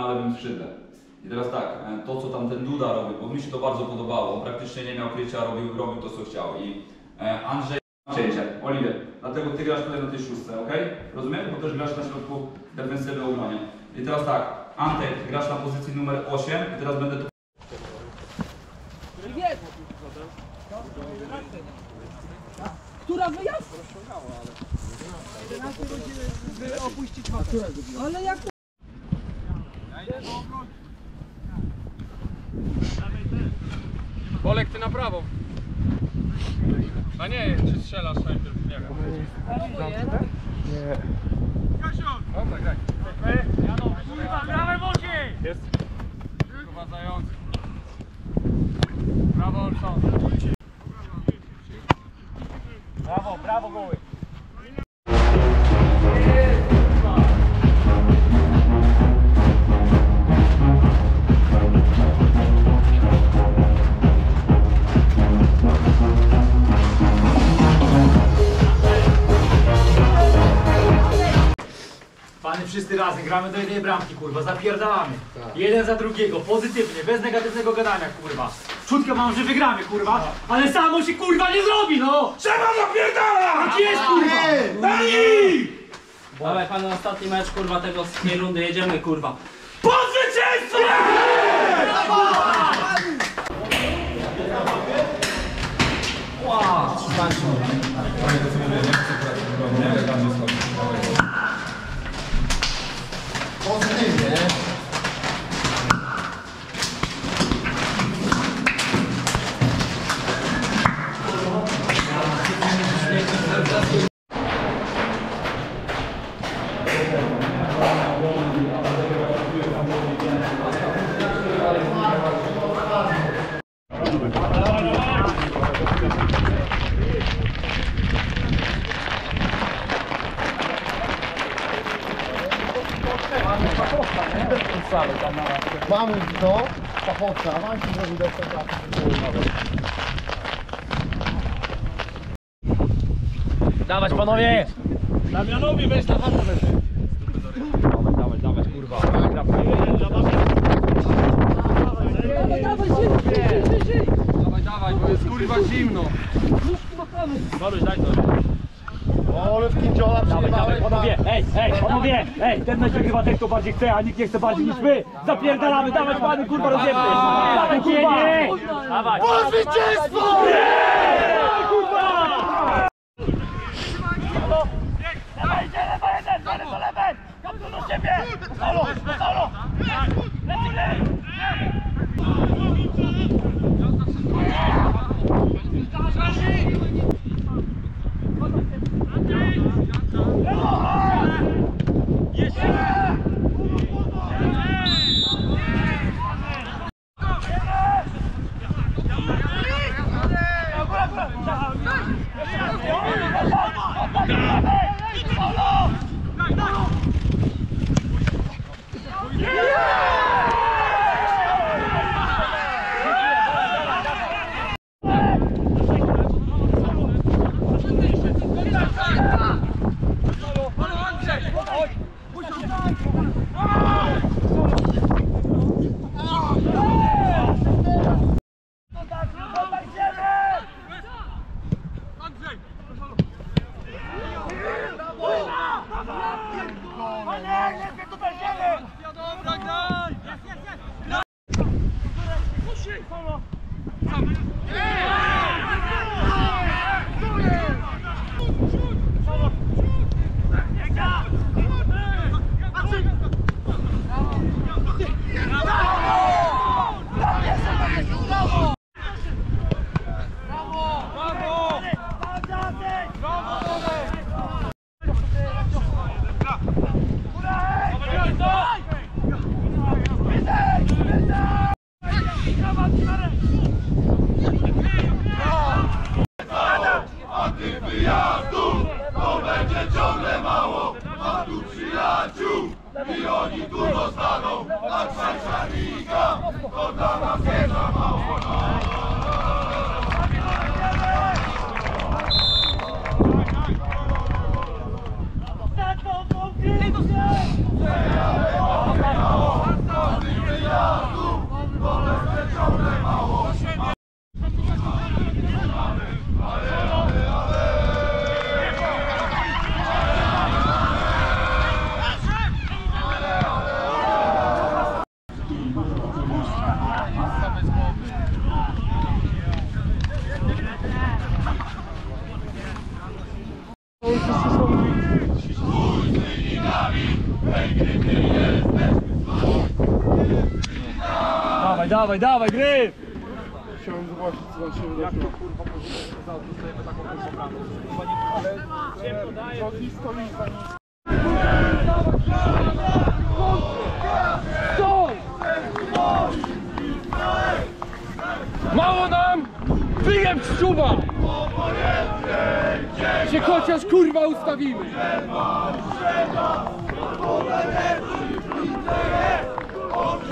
lewym skrzydle. I teraz tak, e, to co tam ten Duda robił, bo mi się to bardzo podobało, on praktycznie nie miał krycia, robił, robił to co chciał. I e, Andrzej cięcie, Oliwier, dlatego ty grasz tutaj na tej szóstce, ok? Rozumiesz? Bo też grasz na środku defensywy obronie. I teraz tak, Antek, grasz na pozycji numer 8 i teraz będę tu Która wyjazd? Ale jak Bolek, ty na prawo. A nie, czy strzelasz najpierw, nie wiem. Nie. Kasiu! Tak, tak. Kurwa, prawe boki! Jest. Prowadzający. Brawo, Olson. Pany wszyscy razem, gramy do jednej bramki, kurwa, zapierdalamy. Jeden za drugiego, pozytywnie, bez negatywnego gadania, kurwa. Czutkę mam, że wygramy, kurwa, ale samo się, kurwa, nie zrobi, no! Trzeba zapierdala! Tak jest, kurwa! Dawaj pan na ostatni mecz kurwa tego z tej rundy jedziemy kurwa. Po zwycięstwie! Mamy to, fachowca, awansi zrobił do tego. Dawać panowie! Damianowi weź na chatę weź. Dawać, dawać, dawać, kurwa. dawaj, żyj, żyj, żyj, żyj. Dawaj, dawaj, bo jest kurwa zimno. Waluś, daj to. Ale w kindziola Dawaj, dawaj, przyjebałeś. panowie, ej, ej, panowie, ej, ten mecz wygrywa ten, kto bardziej chce, a nikt nie chce bardziej niż my. Zapierdalamy, dawać pany, kurwa, rozjebmy. Dawaj, kurwa! Dawaj! Po zwycięstwo! kurwa! Stop! Dawaj, dawaj, gry! Chciałem zobaczyć, co tam się wydarzyło. Jak to kurwa dostajemy taką wysokaną? Ale to nisko liczba Mało nam! Wyjem szczuba! Się chociaż kurwa ustawimy! Walczyć, trenować,